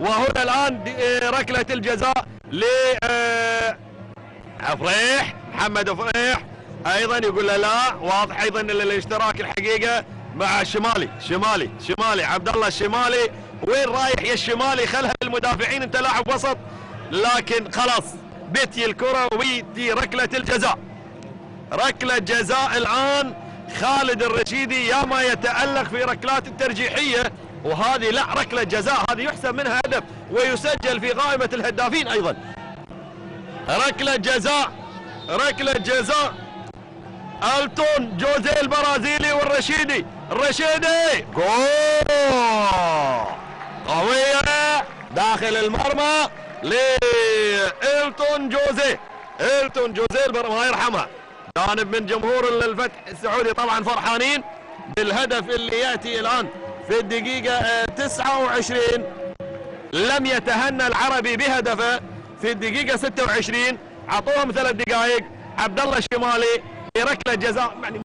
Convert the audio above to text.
وهنا الآن دي- ركلة الجزاء ل آه، فريح محمد فريح أيضا يقول له لا واضح أيضا إن الاشتراك الحقيقة مع الشمالي شمالي شمالي عبد الله الشمالي. وين رايح يا الشمالي؟ خلها المدافعين انت لاعب وسط. لكن خلاص بتي الكرة ويدي ركلة الجزاء. ركلة جزاء الآن خالد الرشيدي يا ما يتألق في ركلات الترجيحيه وهذه لا ركلة جزاء هذه يحسب منها هدف ويسجل في قائمة الهدافين أيضا. ركلة جزاء ركلة جزاء. ألتون جوزيه البرازيلي والرشيدي. الرشيدي جول! قوية! داخل المرمى لإلتون جوزيه إلتون جوزيه البر الله يرحمها. جانب من جمهور الفتح السعودي طبعا فرحانين بالهدف اللي يأتي الآن. في الدقيقة آه، 29 لم يتهنى العربي بهدفه. في الدقيقة 26 أعطوهم ثلاث دقائق. عبد الله الشمالي بركلة جزاء يعني